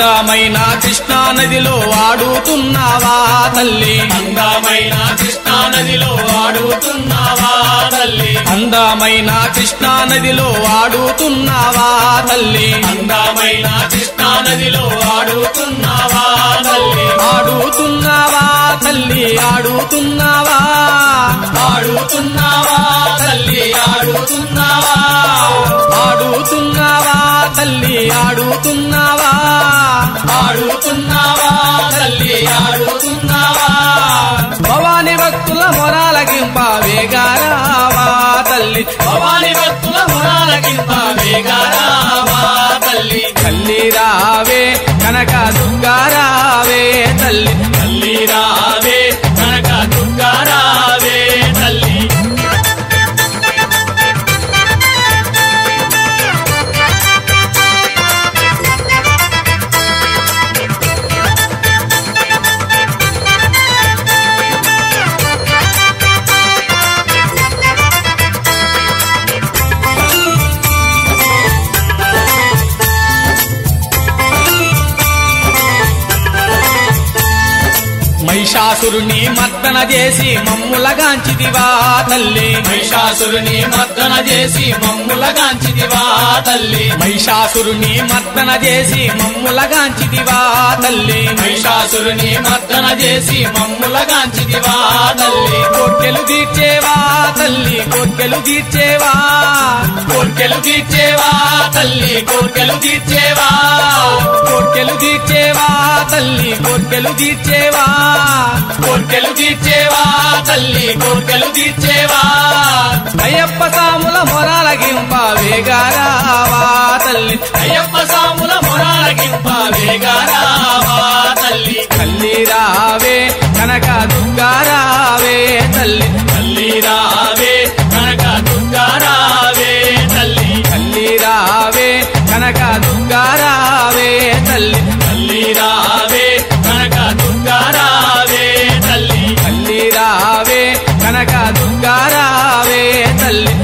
అందమైన కృష్ణా నదిలో ఆడుతున్నావా తల్లి? అందమైన కృష్ణా నదిలో ఆడుతున్నావా తల్లి? అందమైన కృష్ణా నదిలో ఆడుతున్నావా తల్లి? అందమైన కృష్ణా నదిలో ఆడుతున్నావా తల్లి? ఆడుతున్నావా తల్లి? ఆడుతున్నావా? ఆడుతున్నావా తల్లి? ఆడుతున్నావా? ఆడుతున్నావా తల్లి? ఆడుతున్నావా? ఆడుతున్నావా? తల్లి ఆడుతున్నావా? భవాని భక్తుల మొరాలకింపవే గారావా తల్లి. భవాని భక్తుల మొరాలకింప వేగారావా తల్లి తల్లి. రావే కనక దుంగారా మహిషాసురుని మర్దన చేసి మమ్ములగాంచిదివా తల్లి. మహిషాసురుని మర్దన చేసి మమ్ములగాంచిదివా తల్లి. మహిషాసురుని మర్దన చేసి మమ్ములగాంచిదివా తల్లి. మహిషాసురుని మర్దన చేసి మమ్ములగాంచిదివా తల్లి. కోర్కెలు తీర్చేవా తల్లి కోర్కెలు తీర్చేవా కోర్కెలు తీర్చేవా తల్లి కోర్కెలు తీర్చేవా? కోర్కెలు తీర్చేవా తల్లి కోర్కెలు తీర్చేవా? కోర్కెలు తీర్చేవా తల్లి కోర్కెలు తీర్చేవా? అయ్యప్ప సాముల మొరాలగింపవే వేగారావా తల్లి. అయ్యప్ప సాముల మొరాలకింప వేగారావా తల్లి తల్లి. రావే కనక దుంగారావే తల్లి. కనక దుర్గారావే తల్లి.